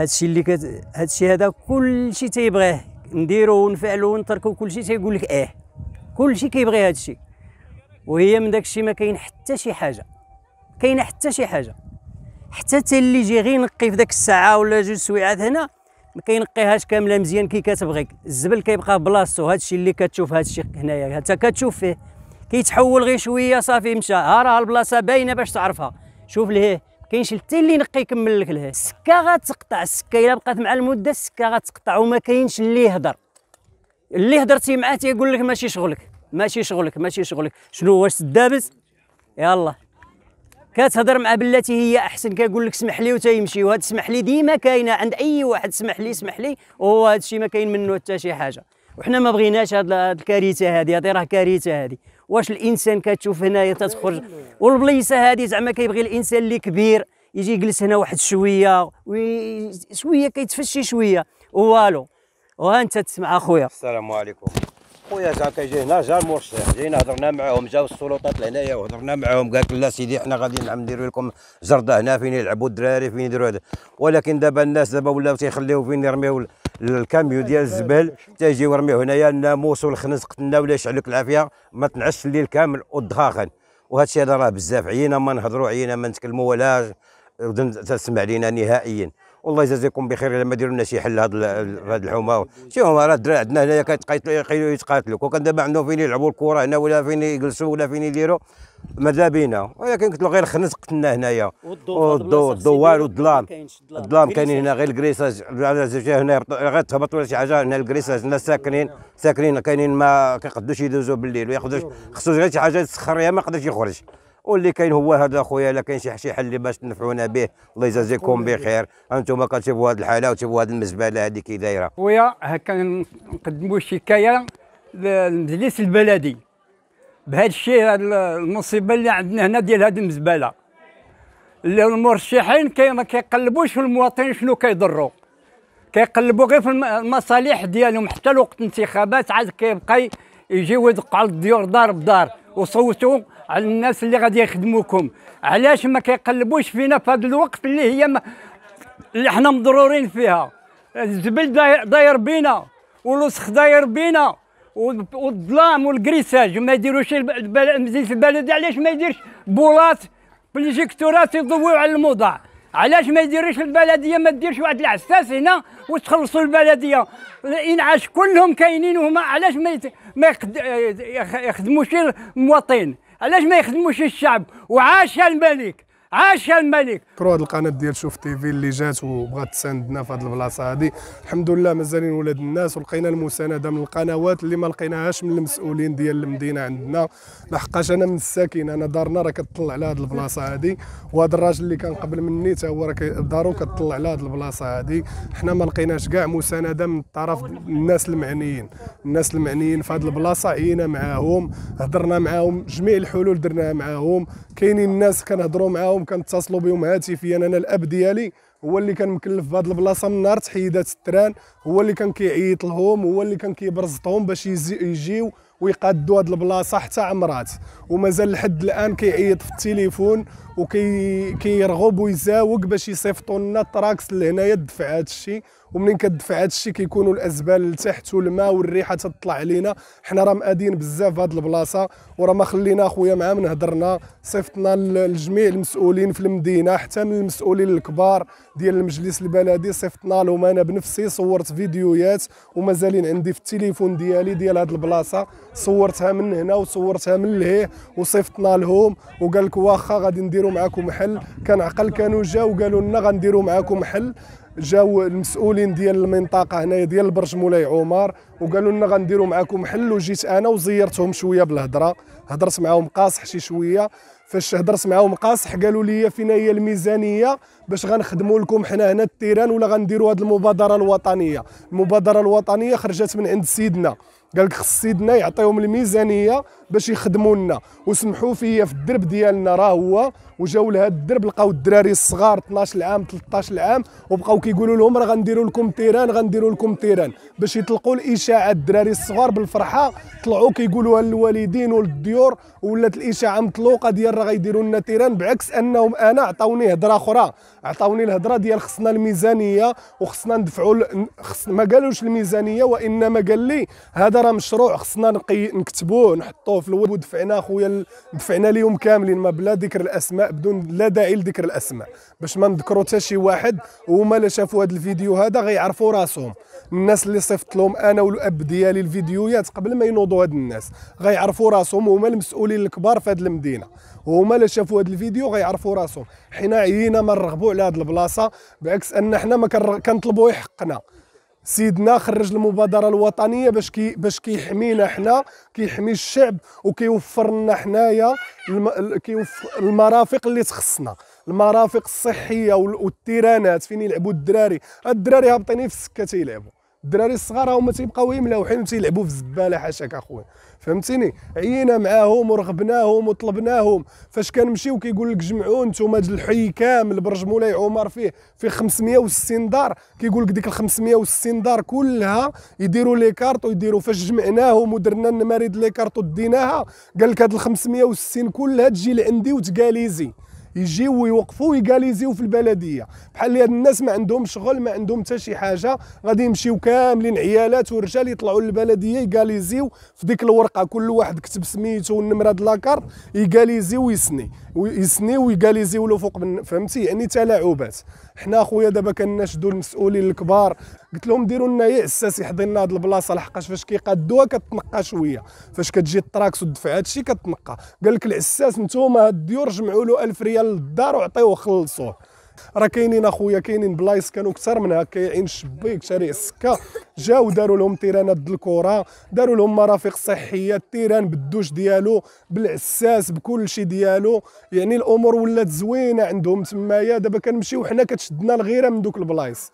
هادشي اللي كت... هادشي هذا كلشي تيبغيه. نديرو ونفعلو ونتركو كلشي تيقول لك آه كلشي كيبغي هادشي. وهي من داكشي ما كاين حتى شي حاجة. كاينة حتى شي حاجة. حتى حتى اللي يجي غير ينقي في داك الساعة ولا جوج سويعات هنا ما كينقيهاش كاملة مزيان كي كتبغي الزبل كيبقى في بلاصتو. هادشي اللي كتشوف هادشي هنايا. حتى كتشوف فيه. كيتحول غير شوية صافي مشى. ها راه البلاصة باينة باش تعرفها. شوف لهيه كاينش حتى اللي ينقي يكمل لك لهيه السكه غتقطع السكه إلا بقات مع المدة السكه غتقطع وما كاينش اللي يهضر اللي هضرتي معاه تيقول لك ماشي شغلك. ماشي شغلك ماشي شغلك. شنو واش تدابز يلا كتهضر مع بلاتي هي أحسن. كيقول لك اسمح لي وتيمشي. وهاد اسمح لي ديما كاينة. عند أي واحد اسمح لي اسمح لي وهو هاد الشيء ما كاين منه حتى شي حاجة. وحنا ما بغيناش هاد الكارثة هذه هذه راه كارثة هذه واش الإنسان كتشوف هنايا تتخرج؟ والبليصه هذه زعما كيبغي الإنسان اللي كبير يجي يجلس هنا واحد شوية وي... شوية كيتفشي شوية. والو وها أنت تسمع أخويا. السلام عليكم. خويا كان كيجي هنا جا المرشح جينا هضرنا معاهم جاو السلطات لهنايا وهضرنا معاهم. قال لك لا سيدي حنا غادي نعم نديروا لكم جرده هنا فين يلعبوا الدراري فين يديروا هذا. ولكن دابا الناس دابا ولاو تيخليو فين يرميو الكاميو ديال الزبل تيجيو يرميو هنايا الناموس والخنز قتلنا ولا يشعل لك العافية ما تنعش الليل كامل والدخاخن وهذا الشيء راه بزاف عيينا ما نهضروا عيينا ما نتكلموا ولا تسمع لينا نهائيا. والله يجازيكم بخير الا ما ديروا لنا شي حل هاد هاد الحومة. شوف راه الدراري عندنا هنايا كيتقاتلوا يتقاتلوا كون كان دابا عندهم فين يلعبوا الكره هنا ولا فين يجلسوا ولا فين يديروا. ماذا بينا؟ ولكن قلت له غير خنز قتلنا هنايا. والضو الضوال والظلام. الظلام كاينين هنا غير الكريساج هنا غير تهبط ولا شي حاجة هنا الكريساج الناس ساكنين ساكنين كاينين ما كيقدوش يدوزوا بالليل وياخذوا خصو غير شي حاجة يسخر ما يقدرش يخرج. واللي كاين هو هذا خويا إلا كاين شي شي حل باش تنفعونا به الله يجازيكم بخير. أنتم كتشوفوا هذه الحالة وتشوفوا هذه المزبله هذه كي دايرة. خويا هكا نقدموا شكايه للمجلس البلدي. بهذا الشيء المصيبة اللي عندنا هنا ديال هذه المزبله المرشحين كي ما كيقلبوش في المواطنين شنو كيضروا. كيقلبوا غير في المصالح ديالهم. حتى وقت الانتخابات عاد كيبقى يجيو يدقوا على الديور دار بدار. وصوتوا على الناس اللي غادي يخدموكم. علاش ما كيقلبوش فينا في هذا الوقت اللي هي ما اللي حنا مضرورين فيها؟ الزبل داير بينا والوسخ داير بينا والظلام والكريساج ما يديروش المجلس البلدي علاش ما يديرش بولات بروجيكتورات يضويو على الموضع؟ علاش ما يديروش البلدية؟ ما ديرش واحد العساس هنا وتخلصوا البلدية. الانعاش كلهم كاينين وهما علاش ما. ما يخدموش المواطن؟ علاش ما يخدموش الشعب؟ وعاش الملك. عاش الملك. شكرو هاد القناة ديال شوف تي في اللي جات وبغات تساندنا في هاد البلاصة هادي. الحمد لله مازالين ولاد الناس ولقينا المساندة من القنوات اللي ما لقيناهاش من المسؤولين ديال المدينة عندنا. لحقاش أنا من الساكن أنا دارنا راه كتطلع على هاد البلاصة هادي. وهذا الراجل اللي كان قبل مني حتى هو راه دارو كتطلع على هاد البلاصة هادي. حنا ما لقيناش كاع مساندة من طرف الناس المعنيين. الناس المعنيين في هاد البلاصة عينا معاهم هضرنا معاهم جميع الحلول درناها معاهم. كاينين الناس كنهضروا معاهم. كنتصلوا بهم. هاتفيا أنا الأب ديالي هو اللي كان مكلف بهاد البلاصة من نهار تحيدات التران هو اللي كان كيعيط لهم هو اللي كان كيبرزطهم باش يجيو ويقادوا هاد البلاصة حتى عمرات. ومازال لحد الآن كيعيط في التليفون وكيرغب كي ويزاوق باش يصيفطوا لنا ال trax لهنايا تدفع هذا الشيء ومنين كتدفع هذا الشيء كيكونوا الأزبال لتحت والماء والريحة تطلع علينا. حنا راه مادين بزاف هاد البلاصة وراه ما خلينا أخويا مع من هضرنا صيفطنا لجميع المسؤولين في المدينة حتى من المسؤولين الكبار ديال المجلس البلدي. صيفطنا لهم أنا بنفسي صورت فيديوهات ومازالين عندي في التليفون ديالي ديال هاد البلاصة. صورتها من هنا وصورتها من لهيه وصيفطنا لهم. وقال لك واخا غادي نديروا معاكم محل كان عقل كانوا جاو قالوا لنا غنديروا معاكم محل جاو المسؤولين ديال المنطقة هنايا ديال البرج مولاي عمر وقالوا لنا غنديروا معاكم محل وجيت أنا وزيرتهم شوية بالهضره هضرت معاهم قاصح شي شوية. فاش هضرت معاهم قاصح قالوا لي فينا هي الميزانية باش غنخدموا لكم حنا هنا ال terrain ولا غنديروا هذه المبادرة الوطنية. المبادرة الوطنية خرجت من عند سيدنا. قال لك خص سيدنا يعطيهم الميزانية باش يخدموا لنا وسمحوا فيا في الدرب ديالنا راه هو وجاو لهذا الدرب لقاو الدراري الصغار 12 عام 13 عام وبقاو كيقولوا لهم راه غنديروا لكم terrain غنديروا لكم terrain باش يطلقوا الإشاعة. الدراري الصغار بالفرحة طلعوا كيقولوها للوالدين وللديور ولات الإشاعة مطلوقة ديال راه غيديروا لنا terrain بعكس أنهم أنا عطاوني هضره أخرى عطاوني الهضره ديال خصنا الميزانية وخصنا ندفعوا ما قالوش الميزانية وإنما قال لي هذا راه مشروع خصنا نقي نكتبوه نحطوه في الويب. ودفعنا خويا دفعنا ليهم كاملين ما بلا ذكر الأسماء بدون لا داعي لذكر الأسماء. باش ما نذكروا حتى شي واحد وهما اللي شافوا هذا الفيديو هذا غيعرفوا راسهم. الناس اللي صيفط لهم أنا والأب ديالي الفيديوهات قبل ما ينوضوا هاد الناس. غيعرفوا راسهم وهما المسؤولين الكبار في هاد المدينة. وهما اللي شافوا هاد الفيديو غيعرفوا راسهم. حنا عيينا ما نرغبوا على هاد البلاصة بعكس أن حنا ما كنطلبوا حقنا. سيدنا خرج المبادرة الوطنية باش كي باش كيحمينا حنا كيحمي الشعب وكيوفر لنا حنايا الم... المرافق اللي تخصنا. المرافق الصحية وال- والتيرانات فين يلعبوا الدراري. الدراري هابطين في السكة تيلعبوا. الدراري الصغار هما تيبقاو ملاوحين وتيلعبوا في الزبالة حاشاك أخويا. فهمتيني؟ عيينا معاهم ورغبناهم وطلبناهم. فاش كنمشيو كيقول لك جمعوا أنتم هاد الحي كامل برج مولاي عمر فيه فيه 560 دار. كيقول لك ديك ال 560 دار كلها يديروا لي كارت ويديروا. فاش جمعناهم ودرنا النماريد لي كارت وديناها قال لك هاد ال 560 كلها تجي لعندي وتقاليزي. يجيو ويوقفوا ويقاليزيو في البلدية. بحال هاد الناس ما عندهم شغل ما عندهم حتى شي حاجة غادي يمشيو كاملين عيالات ورجال يطلعوا للبلدية يقاليزيو في ديك الورقة. كل واحد كتب سميتو والنمرة د la carte يقاليزيو ويسني. ويسني ويقاليزيو له فوق من فهمتي؟ يعني تلاعبات حنا خويا دابا كناشدوا المسؤولين الكبار. قلت لهم ديروا لنا يا عساس يحضر لنا هاد البلاصة لحقاش فاش كيقادوها كتنقى شوية. فاش كتجي ال trax ودفع هادشي كتنقى. قال لك العساس نتوما هاد الديور جمعوا له 1000 ريال للدار وعطيوه خلصوه. راه كاينين اخويا كاينين بلايص كانوا كثر من هكا عين الشبيك شارع السكه جاو داروا لهم تيرانات د الكره داروا لهم مرافق صحيه ال terrain بالدوش ديالو بالعساس بكل شيء ديالو يعني الأمور ولات زوينه عندهم تمايا دابا كنمشيو حنا كتشدنا الغيره من دوك البلايص